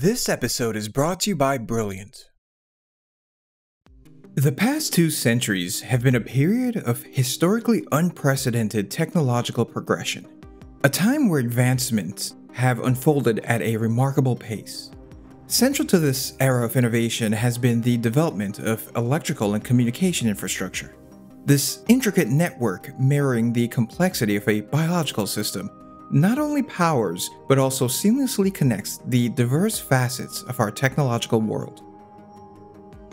This episode is brought to you by Brilliant. The past two centuries have been a period of historically unprecedented technological progression, a time where advancements have unfolded at a remarkable pace. Central to this era of innovation has been the development of electrical and communication infrastructure. This intricate network mirroring the complexity of a biological system not only powers, but also seamlessly connects the diverse facets of our technological world.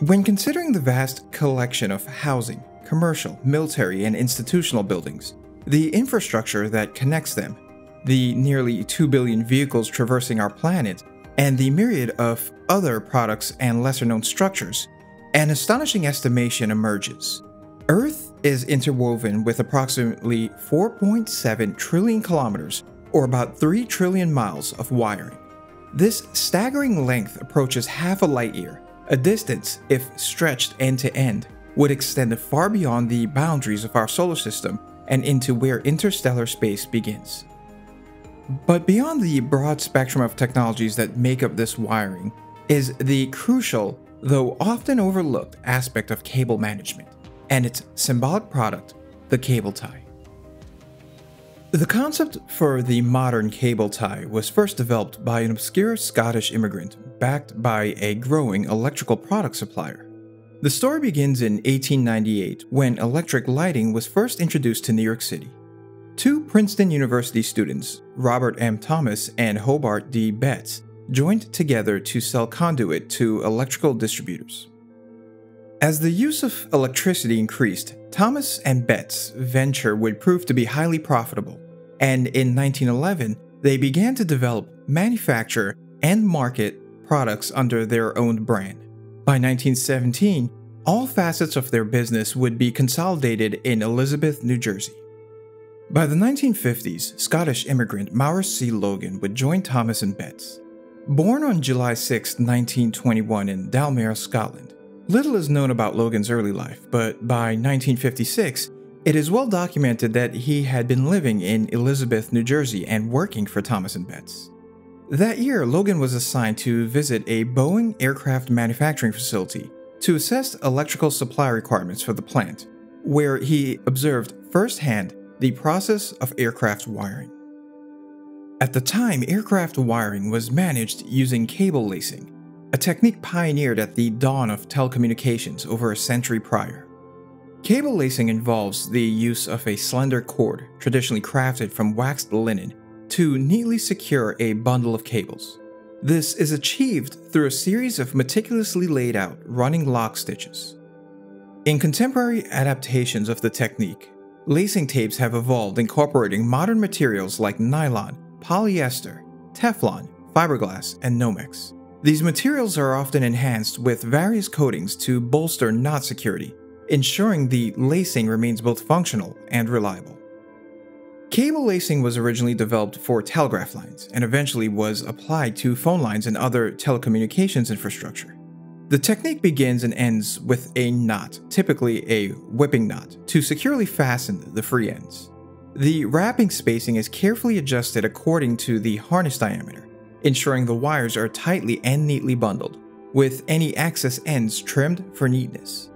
When considering the vast collection of housing, commercial, military, and institutional buildings, the infrastructure that connects them, the nearly 2 billion vehicles traversing our planet, and the myriad of other products and lesser known structures, an astonishing estimation emerges. Earth is interwoven with approximately 4.7 trillion kilometers, or about 3 trillion miles, of wiring. This staggering length approaches half a light year, a distance, if stretched end to end, would extend far beyond the boundaries of our solar system and into where interstellar space begins. But beyond the broad spectrum of technologies that make up this wiring is the crucial, though often overlooked, aspect of cable management and its symbolic product, the cable tie. The concept for the modern cable tie was first developed by an obscure Scottish immigrant backed by a growing electrical product supplier. The story begins in 1898 when electric lighting was first introduced to New York City. Two Princeton University students, Robert M. Thomas and Hobart D. Betts, joined together to sell conduit to electrical distributors. As the use of electricity increased, Thomas and Betts' venture would prove to be highly profitable, and in 1911, they began to develop, manufacture, and market products under their own brand. By 1917, all facets of their business would be consolidated in Elizabeth, New Jersey. By the 1950s, Scottish immigrant Maurus C. Logan would join Thomas and Betts. Born on July 6, 1921 in Dalmuir, Scotland, Little is known about Logan's early life, but by 1956, it is well documented that he had been living in Elizabeth, New Jersey and working for Thomas and Betts. That year, Logan was assigned to visit a Boeing aircraft manufacturing facility to assess electrical supply requirements for the plant, where he observed firsthand the process of aircraft wiring. At the time, aircraft wiring was managed using cable lacing, a technique pioneered at the dawn of telecommunications over a century prior. Cable lacing involves the use of a slender cord, traditionally crafted from waxed linen, to neatly secure a bundle of cables. This is achieved through a series of meticulously laid out running lock stitches. In contemporary adaptations of the technique, lacing tapes have evolved incorporating modern materials like nylon, polyester, Teflon, fiberglass, and Nomex. These materials are often enhanced with various coatings to bolster knot security, ensuring the lacing remains both functional and reliable. Cable lacing was originally developed for telegraph lines and eventually was applied to phone lines and other telecommunications infrastructure. The technique begins and ends with a knot, typically a whipping knot, to securely fasten the free ends. The wrapping spacing is carefully adjusted according to the harness diameter, ensuring the wires are tightly and neatly bundled, with any excess ends trimmed for neatness.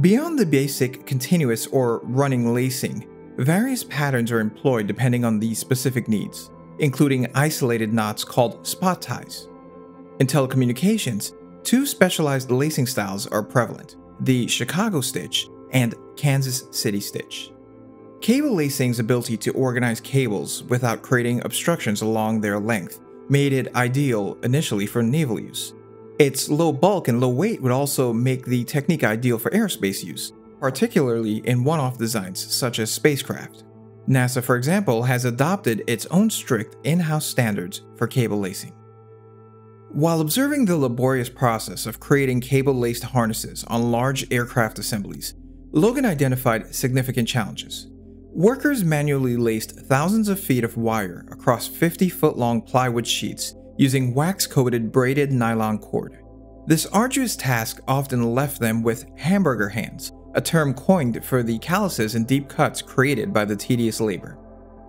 Beyond the basic continuous or running lacing, various patterns are employed depending on the specific needs, including isolated knots called spot ties. In telecommunications, two specialized lacing styles are prevalent the Chicago stitch and Kansas City stitch. Cable lacing's ability to organize cables without creating obstructions along their length made it ideal initially for naval use. Its low bulk and low weight would also make the technique ideal for aerospace use, particularly in one off designs such as spacecraft. NASA, for example, has adopted its own strict in house standards for cable lacing. While observing the laborious process of creating cable laced harnesses on large aircraft assemblies, Logan identified significant challenges. Workers manually laced thousands of feet of wire across 50 foot long plywood sheets using wax coated braided nylon cord. This arduous task often left them with hamburger hands, a term coined for the calluses and deep cuts created by the tedious labor.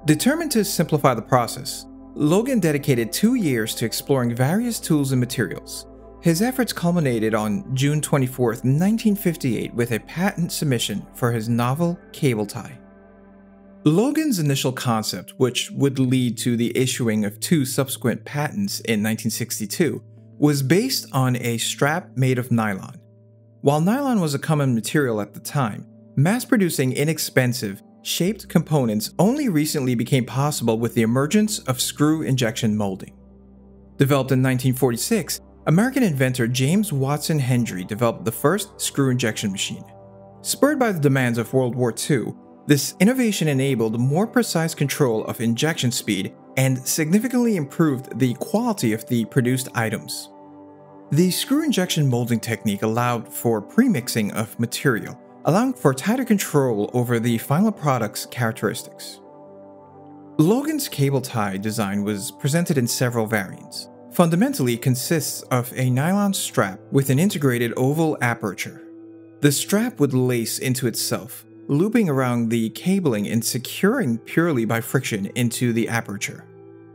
Determined to simplify the process, Logan dedicated two years to exploring various tools and materials. His efforts culminated on June 24, 1958, with a patent submission for his novel cable tie. Logan's initial concept, which would lead to the issuing of two subsequent patents in 1962, was based on a strap made of nylon. While nylon was a common material at the time, mass producing inexpensive, shaped components only recently became possible with the emergence of screw injection molding. Developed in 1946, American inventor James Watson Hendry developed the first screw injection machine. Spurred by the demands of World War II, this innovation enabled more precise control of injection speed and significantly improved the quality of the produced items. The screw injection molding technique allowed for premixing of material, allowing for tighter control over the final product's characteristics. Logan's cable tie design was presented in several variants. Fundamentally consists of a nylon strap with an integrated oval aperture. The strap would lace into itself, looping around the cabling and securing purely by friction into the aperture.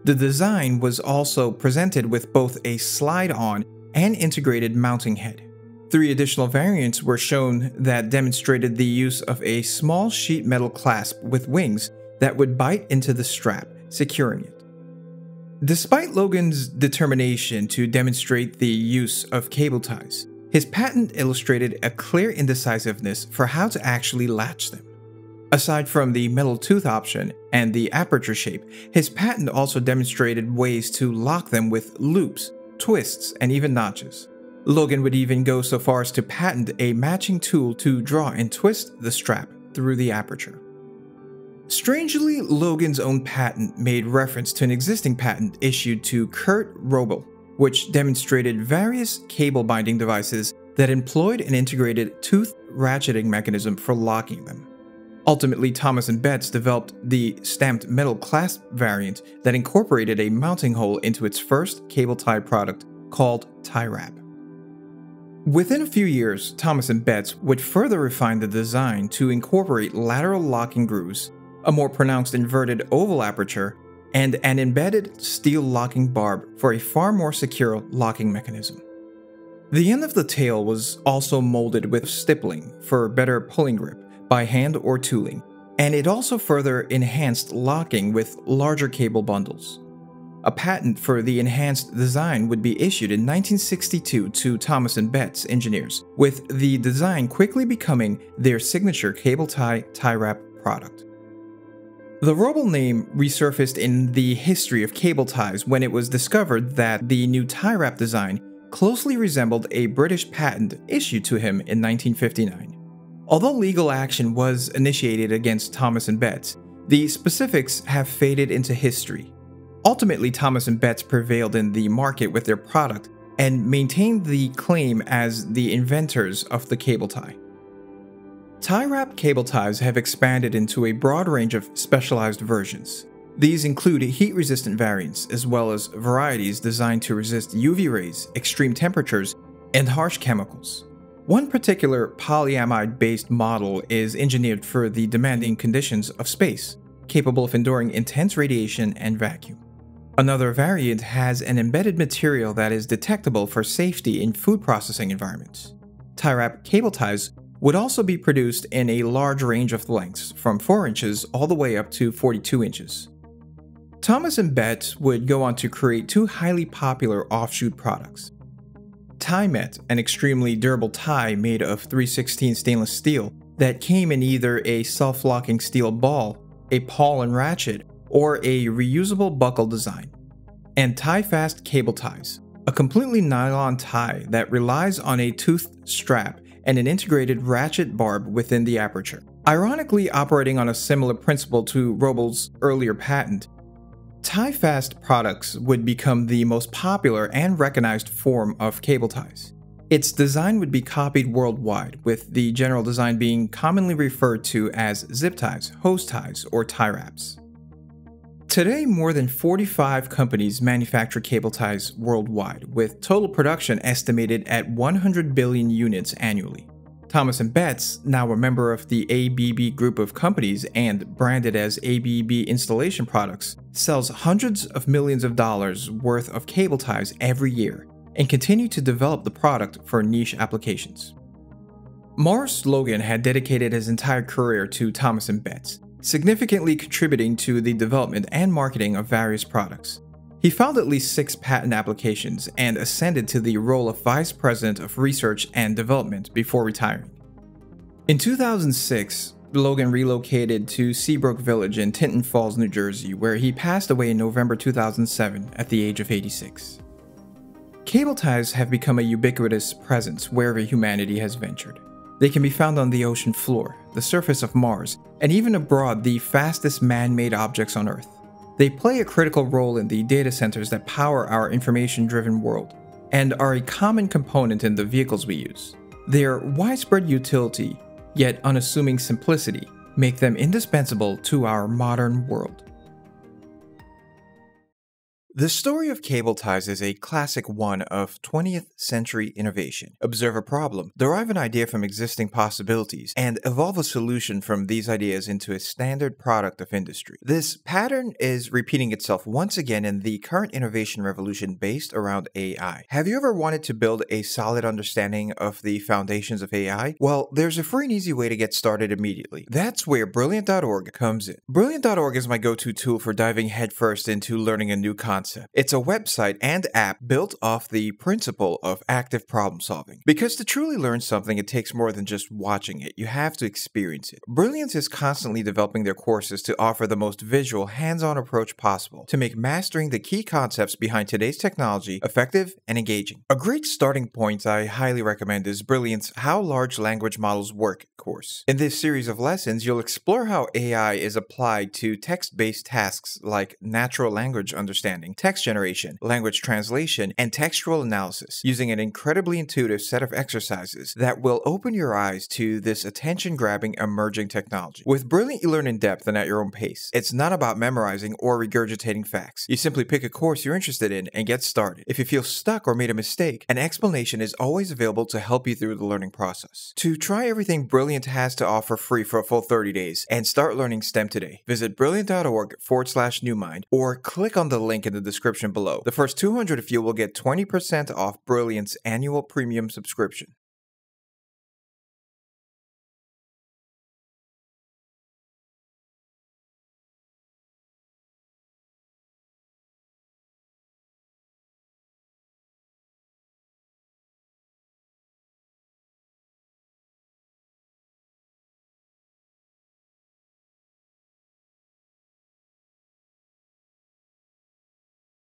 The design was also presented with both a slide-on and integrated mounting head. Three additional variants were shown that demonstrated the use of a small sheet metal clasp with wings that would bite into the strap, securing it. Despite Logan's determination to demonstrate the use of cable ties, his patent illustrated a clear indecisiveness for how to actually latch them. Aside from the metal tooth option and the aperture shape, his patent also demonstrated ways to lock them with loops, twists, and even notches. Logan would even go so far as to patent a matching tool to draw and twist the strap through the aperture. Strangely, Logan's own patent made reference to an existing patent issued to Kurt Roble, which demonstrated various cable binding devices that employed an integrated tooth ratcheting mechanism for locking them. Ultimately, Thomas and Betts developed the stamped metal clasp variant that incorporated a mounting hole into its first cable tie product called Ty-Rap. Within a few years, Thomas and Betts would further refine the design to incorporate lateral locking grooves, a more pronounced inverted oval aperture, and an embedded steel locking barb for a far more secure locking mechanism. The end of the tail was also molded with stippling for better pulling grip by hand or tooling, and it also further enhanced locking with larger cable bundles. A patent for the enhanced design would be issued in 1962 to Thomas and Betts engineers, with the design quickly becoming their signature cable tie Ty-Rap product. The Roble name resurfaced in the history of cable ties when it was discovered that the new Ty-Rap design closely resembled a British patent issued to him in 1959. Although legal action was initiated against Thomas and Betts, the specifics have faded into history, Ultimately, Thomas and Betts prevailed in the market with their product and maintained the claim as the inventors of the cable tie. Ty-Rap cable ties have expanded into a broad range of specialized versions. These include heat resistant variants, as well as varieties designed to resist UV rays, extreme temperatures, and harsh chemicals. One particular polyamide based model is engineered for the demanding conditions of space, capable of enduring intense radiation and vacuum. Another variant has an embedded material that is detectable for safety in food processing environments. Ty-Rap cable ties would also be produced in a large range of lengths, from 4 inches all the way up to 42 inches. Thomas and Betts would go on to create two highly popular offshoot products. Ty-Met, an extremely durable tie made of 316 stainless steel that came in either a self-locking steel ball, a pawl and ratchet, or a reusable buckle design. And Ty-Fast cable ties, a completely nylon tie that relies on a toothed strap and an integrated ratchet barb within the aperture. Ironically, operating on a similar principle to Roble's earlier patent, Ty-Fast products would become the most popular and recognized form of cable ties. Its design would be copied worldwide, with the general design being commonly referred to as zip ties, hose ties, or tie wraps. Today, more than 45 companies manufacture cable ties worldwide, with total production estimated at 100 billion units annually. Thomas & Betts, now a member of the ABB group of companies and branded as ABB Installation Products, sells hundreds of millions of dollars worth of cable ties every year and continue to develop the product for niche applications. Maurus Logan had dedicated his entire career to Thomas & Betts, significantly contributing to the development and marketing of various products. He filed at least six patent applications and ascended to the role of Vice President of Research and Development before retiring. In 2006, Logan relocated to Seabrook Village in Tinton Falls, New Jersey, where he passed away in November 2007 at the age of 86. Cable ties have become a ubiquitous presence wherever humanity has ventured. They can be found on the ocean floor, the surface of Mars, and even abroad the fastest man made objects on Earth. They play a critical role in the data centers that power our information driven world, and are a common component in the vehicles we use. Their widespread utility, yet unassuming simplicity, make them indispensable to our modern world. The story of cable ties is a classic one of 20th century innovation. Observe a problem, derive an idea from existing possibilities, and evolve a solution from these ideas into a standard product of industry. This pattern is repeating itself once again in the current innovation revolution based around AI. Have you ever wanted to build a solid understanding of the foundations of AI? Well, there's a free and easy way to get started immediately. That's where Brilliant.org comes in. Brilliant.org is my go to tool for diving headfirst into learning a new concept concept. It's a website and app built off the principle of active problem solving. Because to truly learn something, it takes more than just watching it. You have to experience it. Brilliance is constantly developing their courses to offer the most visual, hands-on approach possible to make mastering the key concepts behind today's technology effective and engaging. A great starting point I highly recommend is Brilliant's How Large Language Models Work course. In this series of lessons, you'll explore how AI is applied to text-based tasks like natural language understanding text generation, language translation, and textual analysis using an incredibly intuitive set of exercises that will open your eyes to this attention grabbing emerging technology. With Brilliant, you learn in depth and at your own pace. It's not about memorizing or regurgitating facts. You simply pick a course you're interested in and get started. If you feel stuck or made a mistake, an explanation is always available to help you through the learning process. To try everything Brilliant has to offer free for a full 30 days and start learning STEM today, visit brilliant.org forward slash newmind or click on the link in the the description below. The first 200 of you will get 20% off Brilliant's annual premium subscription.